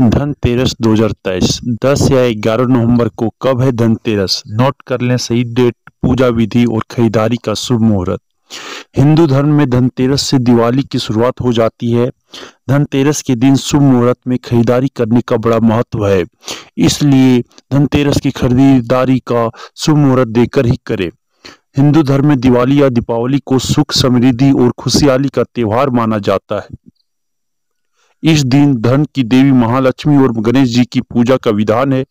धनतेरस 2023 10 या 11 नवंबर को कब है धनतेरस? नोट कर लें सही डेट, पूजा विधि और खरीदारी का शुभ मुहूर्त। हिंदू धर्म में धनतेरस से दिवाली की शुरुआत हो जाती है। धनतेरस के दिन शुभ मुहूर्त में खरीदारी करने का बड़ा महत्व है। इसलिए धनतेरस की खरीदारी का शुभ मुहूर्त देकर ही करें। हिंदू धर्म में दिवाली या दीपावली को सुख समृद्धि और खुशहाली का त्यौहार माना जाता है। इस दिन धन की देवी महालक्ष्मी और गणेश जी की पूजा का विधान है।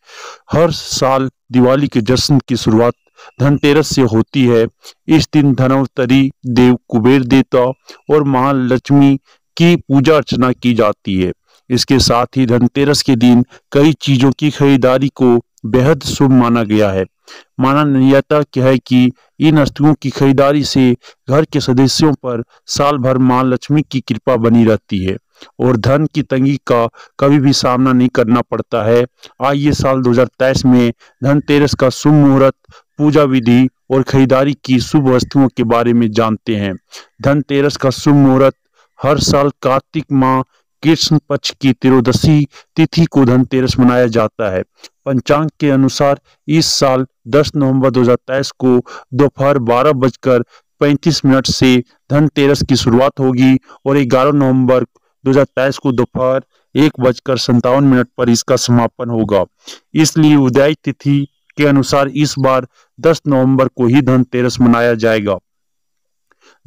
हर साल दिवाली के जश्न की शुरुआत धनतेरस से होती है। इस दिन धनवंतरी देव कुबेर देवता और महालक्ष्मी की पूजा अर्चना की जाती है। इसके साथ ही धनतेरस के दिन कई चीज़ों की खरीदारी को बेहद शुभ माना गया है। माना जाता है कि इन वस्तुओं की खरीदारी से घर के सदस्यों पर साल भर माँ लक्ष्मी की कृपा बनी रहती है। और धन की तंगी का कभी भी सामना नहीं करना पड़ता है। आइए साल 2023 में धनतेरस का शुभ मुहूर्त पूजा विधि और खरीदारी की शुभ वस्तुओं के बारे में जानते हैं। धनतेरस का शुभ मुहूर्त हर साल कार्तिक माह, कृष्ण पक्ष की त्रोदशी तिथि को धनतेरस मनाया जाता है। पंचांग के अनुसार इस साल 10 नवंबर 2023 को दोपहर बारह बजकर पैंतीस मिनट से धनतेरस की शुरुआत होगी और 11 नवंबर 2023 को दोपहर एक बजकर संतावन मिनट पर इसका समापन होगा। इसलिए उदय तिथि के अनुसार इस बार 10 नवंबर को ही धनतेरस मनाया जाएगा।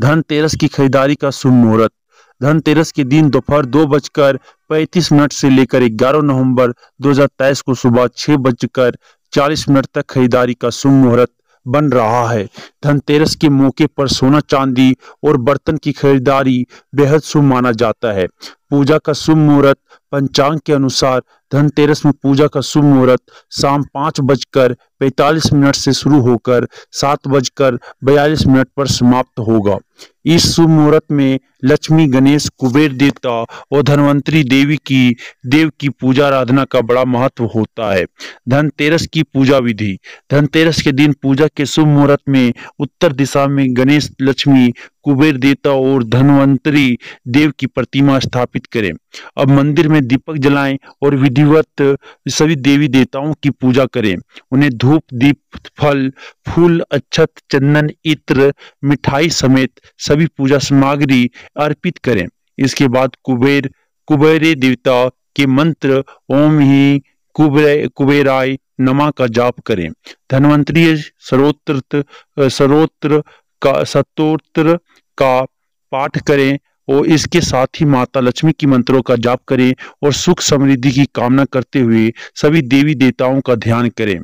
धनतेरस की खरीदारी का शुभ मुहूर्त। धनतेरस के दिन दोपहर दो बजकर पैंतीस मिनट से लेकर ग्यारह नवंबर 2023 को सुबह छह बजकर चालीस मिनट तक खरीदारी का शुभ मुहूर्त। बन रहा है। धनतेरस के मौके पर सोना चांदी और बर्तन की खरीदारी बेहद शुभ माना जाता है। पूजा का शुभ मुहूर्त, पंचांग के अनुसार धनतेरस में पूजा का शुभ मुहूर्त, शाम पाँच बजकर पैतालीस मिनट से शुरू होकर सात बजकर बयालीस मिनट पर समाप्त होगा। इस शुभ मुहूर्त में लक्ष्मी गणेश, कुबेर देवता और धनवंतरी देवी की, देव की पूजा आराधना का बड़ा महत्व होता है। धनतेरस की पूजा विधि। धनतेरस के दिन पूजा के शुभ मुहूर्त में उत्तर दिशा में गणेश, लक्ष्मी कुबेर देवता और धनवंतरी देव की प्रतिमा स्थापित करें। अब मंदिर में दीपक जलाएँ और विधिवत सभी देवी देवताओं की पूजा करें। उन्हें धूप, दीप, फल, फूल, अक्षत, चंदन, इत्र, मिठाई समेत सभी पूजा सामग्री अर्पित करें। इसके बाद कुबेर, कुबेरे देवता के मंत्र ओम ही कुबेर, कुबेराय नमा का जाप करें। धनवंतरी सरोत्र सरोत्र का सतोत्र का पाठ करें और इसके साथ ही माता लक्ष्मी की मंत्रों का जाप करें और सुख समृद्धि की कामना करते हुए सभी देवी देवताओं का ध्यान करें।